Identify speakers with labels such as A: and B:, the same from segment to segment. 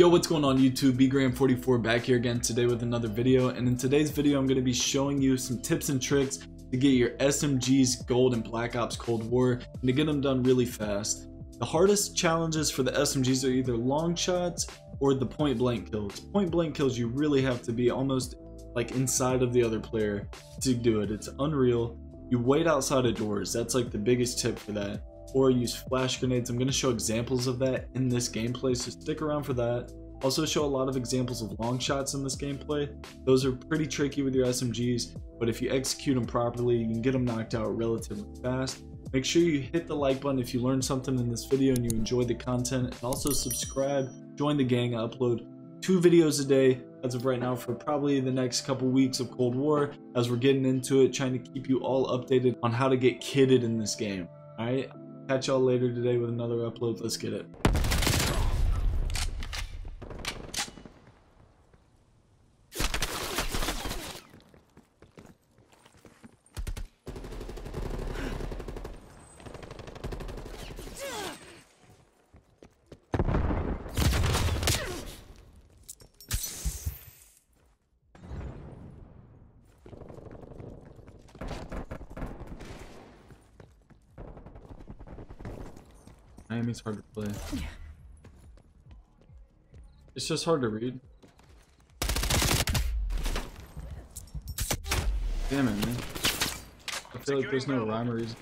A: Yo, what's going on YouTube? BGraham44 back here again today with another video. And in today's video, I'm going to be showing you some tips and tricks to get your SMGs Gold and Black Ops Cold War and to get them done really fast. The hardest challenges for the SMGs are either long shots or the point blank kills. Point blank kills, you really have to be almost like inside of the other player to do it. It's unreal. You wait outside of doors. That's like the biggest tip for that or use flash grenades. I'm going to show examples of that in this gameplay, so stick around for that. Also show a lot of examples of long shots in this gameplay. Those are pretty tricky with your SMGs, but if you execute them properly, you can get them knocked out relatively fast. Make sure you hit the like button if you learned something in this video and you enjoyed the content, and also subscribe, join the gang, I upload two videos a day as of right now for probably the next couple weeks of Cold War as we're getting into it, trying to keep you all updated on how to get kitted in this game. Alright, Catch y'all later today with another upload. Let's get it. Miami's hard to play. Yeah. It's just hard to read. Damn it, man. I feel like there's no rhyme or reason.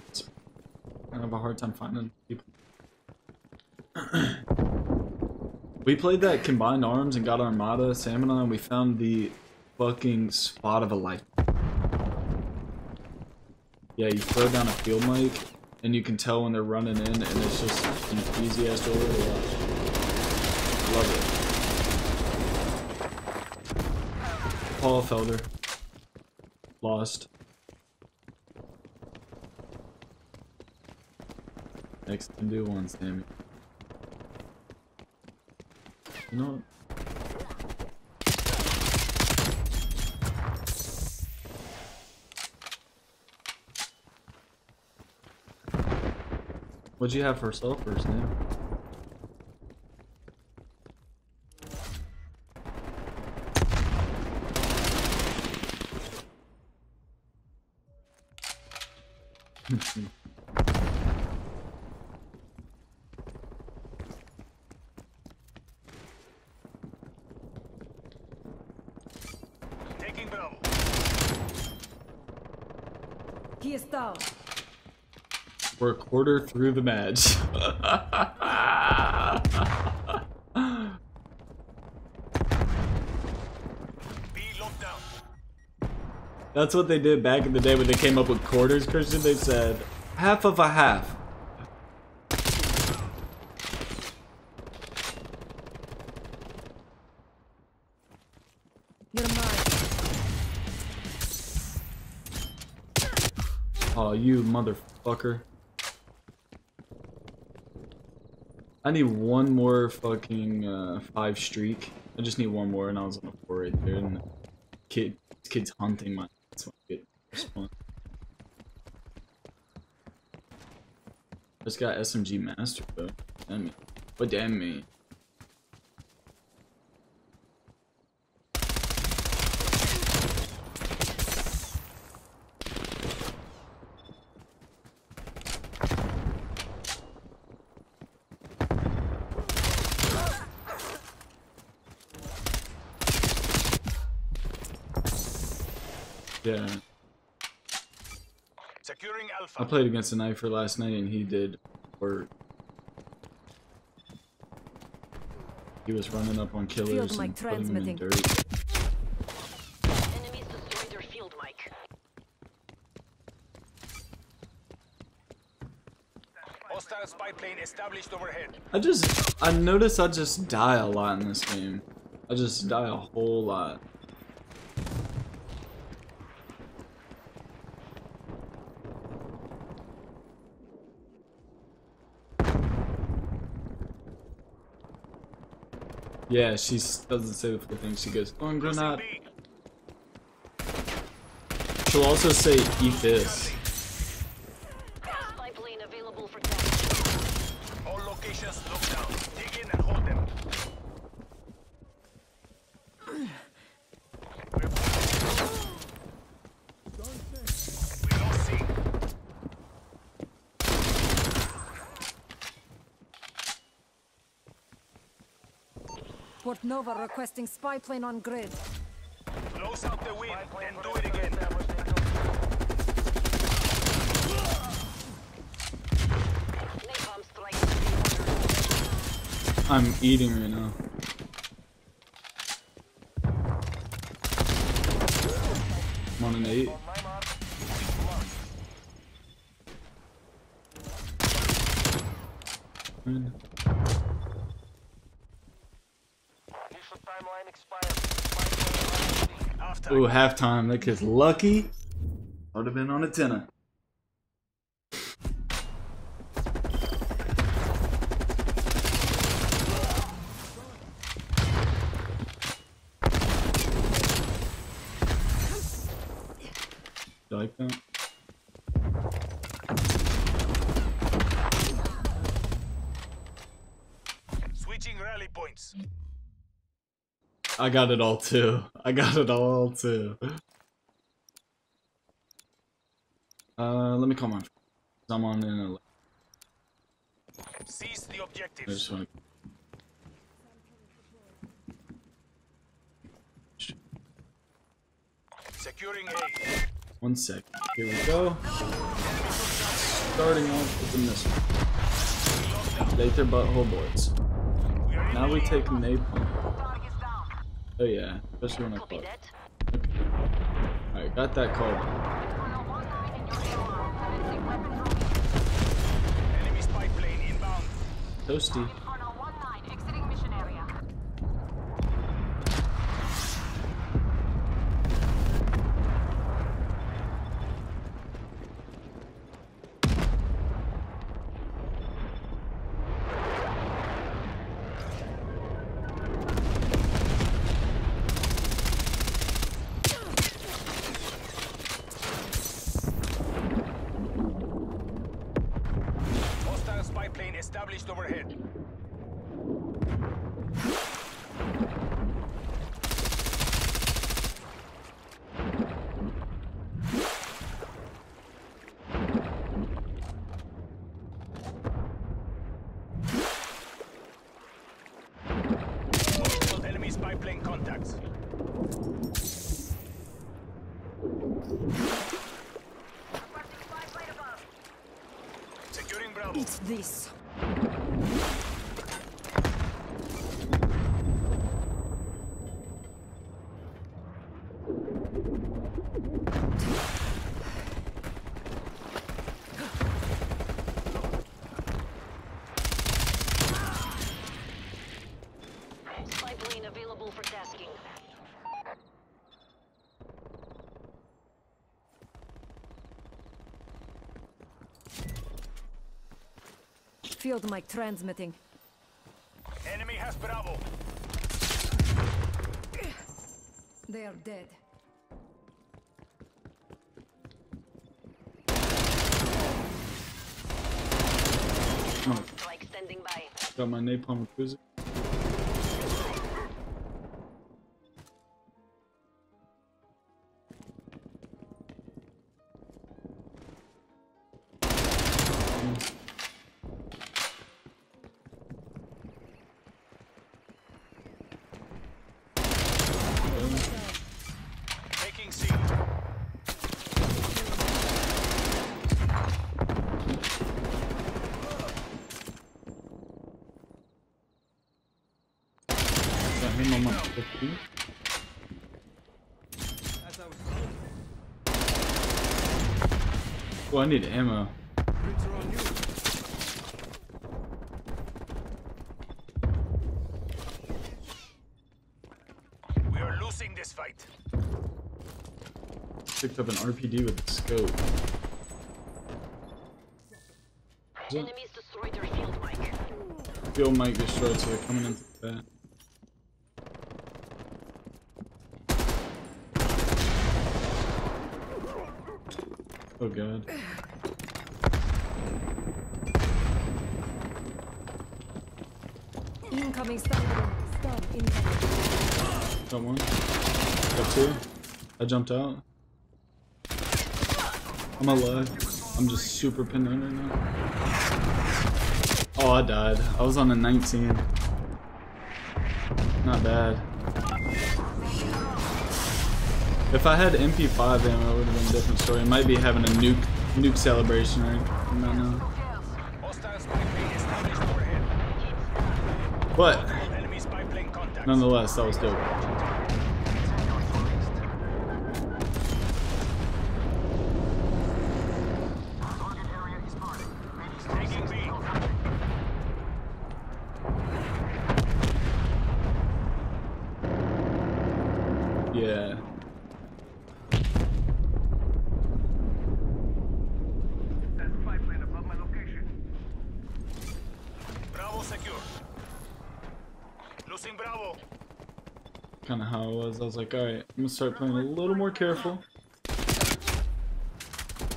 A: I have a hard time finding people. we played that combined arms and got Armada, Sam and I, and we found the fucking spot of a life. Yeah, you throw down a field mic and you can tell when they're running in, and it's just an easy ass door to watch. Love it. Paul Felder. Lost. Next can do one, Sammy. You know What'd you have for sulfurs, man?
B: Taking Bravo.
C: He is down.
A: We're a quarter through the match. That's what they did back in the day when they came up with quarters, Christian. They said, half of a half. Oh, you motherfucker. I need one more fucking uh, five streak. I just need one more, and I was on a four right there. And kid, kid's hunting my. That's my response. Just got SMG master though. Damn me. But damn me. Yeah.
B: Securing Alpha.
A: I played against a knifer last night and he did work. He was running up on killers and putting them in dirt.
D: Enemies destroyed their field mic.
B: Hostile spy plane established overhead.
A: I just, I notice I just die a lot in this game. I just die a whole lot. Yeah, she doesn't say the full thing. She goes, "On grenade." She'll also say, "Eat this."
D: Spy available for.
B: All locations locked down. Dig in and hold them.
C: Nova requesting spy plane on grid.
B: Close out the wind, then do it again.
A: I'm eating right now. I'm on an
B: 8.
A: Ooh,
B: time.
A: halftime. That kid's lucky. Would have been on a tenner. You like that?
B: Switching rally points.
A: I got it all too. I got it all too. Uh, let me call my. on in a.
B: Seize the
A: I just want
B: Securing A.
A: One sec. Here we go. Starting off with the missile. Later butthole boards.
B: We are in
A: Now we take napalm. Oh yeah, especially when I
D: Copy
A: call.
D: that.
A: Alright, got that card.
B: Enemy spy plane inbound.
A: Toasty.
B: Hostile spy plane established overhead. Contacts. Securing Bravo.
C: Eat this.
D: Spy plane available for tasking.
C: Field mic transmitting.
B: Enemy has Bravo.
C: They are dead.
A: Come on,
D: standing by.
A: got my napalm cruiser. 50. Oh, I need ammo.
B: We are losing this fight.
A: Picked up an RPD with the scope. Is it?
D: Enemies destroyed their field mic.
A: Field mic destroyed, so they're coming into that. Oh god.
C: Incoming stun. Stun incoming.
A: Got one. Got two. I jumped out. I'm alive. I'm just super pinned in right now. Oh, I died. I was on a 19. Not bad. If I had MP5 ammo, it would have been a different story. I might be having a nuke nuke celebration right right now. But nonetheless, that was dope. Yeah.
B: Bravo secure. Losing Bravo.
A: Kind of how it was. I was like, all right, I'm gonna start playing a little more careful.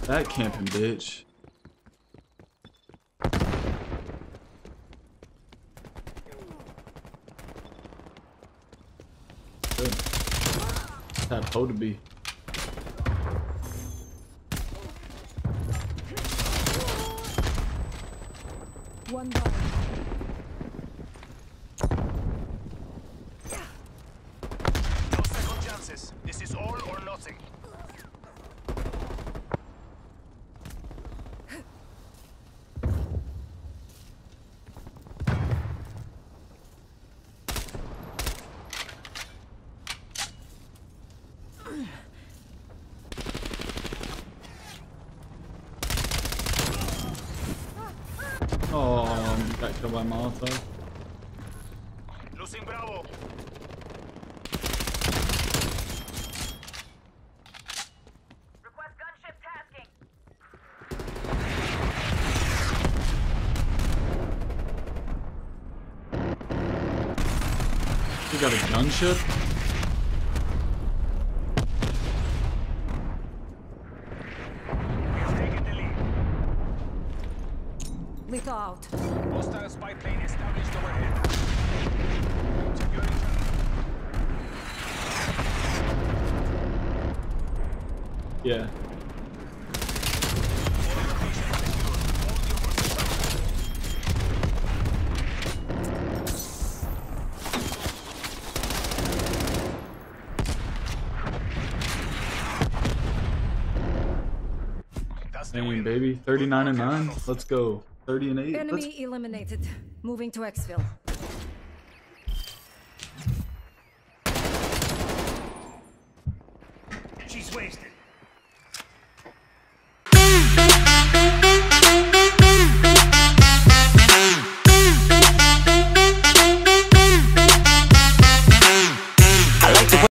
A: That camping bitch. Good. That hoe to be.
C: One down.
B: No second chances. This is all or nothing.
A: Oh, got killed by Molotov.
B: Losing Bravo.
D: Request gunship tasking.
A: You got a gunship?
B: The
A: Dang,
B: win.
A: baby. 39 and 9. Let's go. 30 and 8. Let's
C: Enemy eliminated. Moving to exfil.
B: She's wasted.